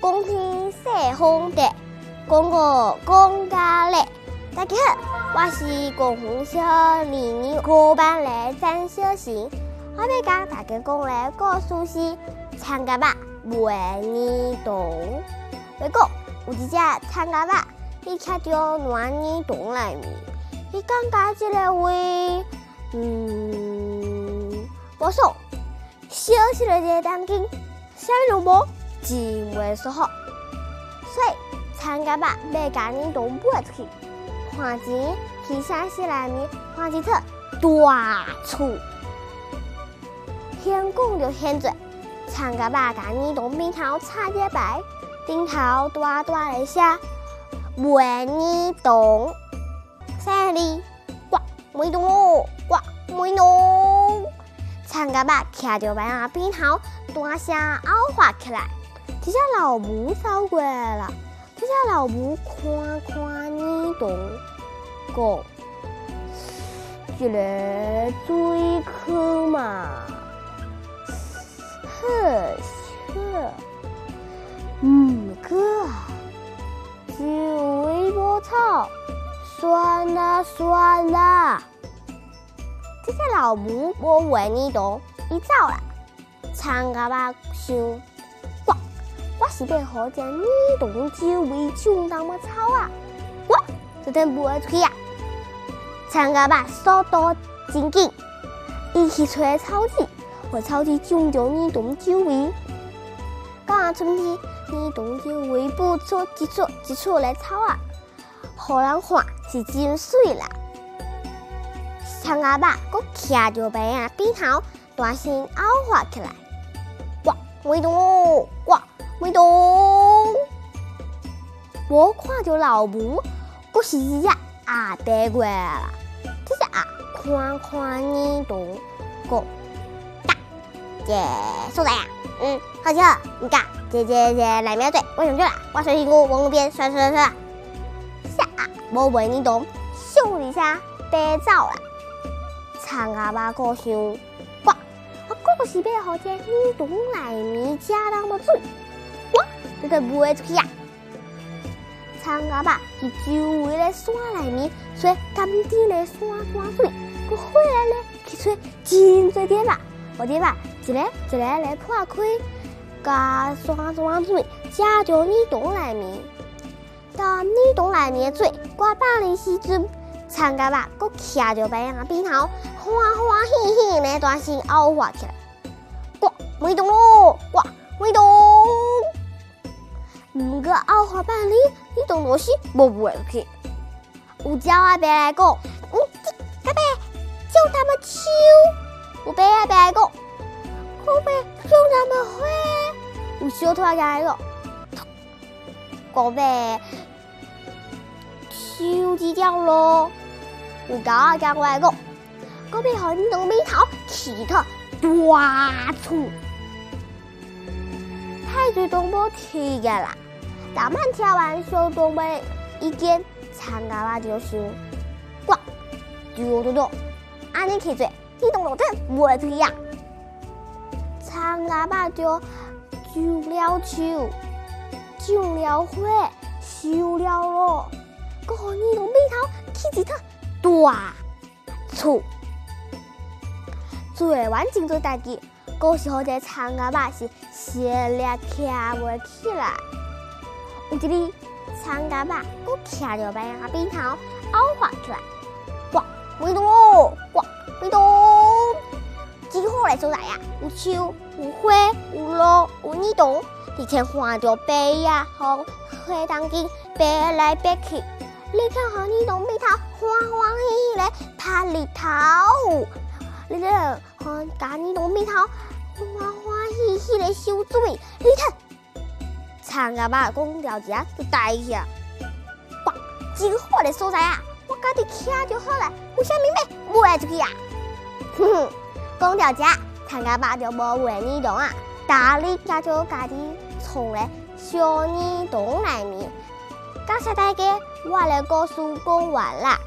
公天谢风的，公个公家嘞。大家好，我是公红小二年五班的张小新，我要教大家讲的故事是参加吧，万年洞。不过有一只参加吧，伊徛到万年洞里面，伊感觉这个位，嗯，不爽。小小的一个当金，啥物拢无，真袂舒服。所以参加吧，要甲你洞搬出去，花钱去城市内面换一套大厝。先讲就现在，参加吧，甲你洞边头插一排，顶头大大的写“万年洞”，三字，挂梅洞哦，挂梅洞。参加吧，徛着白啊边头，大声嗷喊起来。这只老母走过来了，这只老母看看你洞，讲：一个水坑嘛，呵呵，唔过就一波草，算了算了。这只老母无为你懂，伊走啦。参加吧，想，我是要好只你懂周围种那么草啊，我这天不会出去啊。参加吧，速度真紧，伊去找草籽，和草籽种着你懂周围。到啊。春天，你懂周围不出一撮一撮的草啊，互人看是真水啦。长阿爸佫徛着白啊。边头，大声嗷喊起来：“哇，梅洞！哇，梅洞！”我看着老母，佫是一只鸭爬过来啦。这只鸭看看你洞，个：“大姐所在啊？嗯，好笑。你讲，姐姐姐来苗嘴，我上去啦！我水屁股往那边甩甩甩。这只鸭无为你懂，咻一下飞走啦。参阿爸个想，哇！我个是要好只你洞内面加那么水，哇！这个不会出去呀。参阿爸去周围的山内面吹干净的山山水，佮回来咧去吹真多点吧，我点吧，一个一个来破开，加山山水加到你洞内面，到你洞内面的水刮把的时阵。参加吧，佫徛着白杨边头，欢欢喜喜的大声嗷喊起来：“哇，梅洞咯！哇，梅洞！”唔过嗷喊半里，你洞东西我不会去。有鸟阿伯来讲：“嗯，阿伯，叫他们秋。”有伯阿伯来讲：“阿伯，叫他们花。”有小兔阿伯来讲：“阿伯，秋几条咯？”有狗啊，讲我讲，隔壁好你洞边头起个大厝，太子洞无起个啦。大曼听完小洞妹意见，参加啦就想，哇，丢丢丢，安尼去做，你洞路真不会呀。参加吧就种了树，种了花，收了咯，搁好你洞边头起一套。大厝做完真多代志，古时候在长阿爸是斜立徛袂起来。有一日，长阿爸佫徛着白杨边头，嗷喊出来：“哇，梅洞哦！哇，梅洞！真好嘞所在呀！有树，有花，有路，有泥洞，而且看着白呀，和花当间飞来飞去。”你看好你洞边头，欢欢喜喜咧拍日头。你咧看家你洞边头，欢欢喜喜咧收水。你看，长阿爸讲条只就呆下。哇，真好的所在啊！我家己徛就好了，为啥物要卖出去啊？哼哼，讲条只，长阿爸就无为你洞啊，大力加就家己创咧小泥洞内面。感谢大家，我的故事讲完了。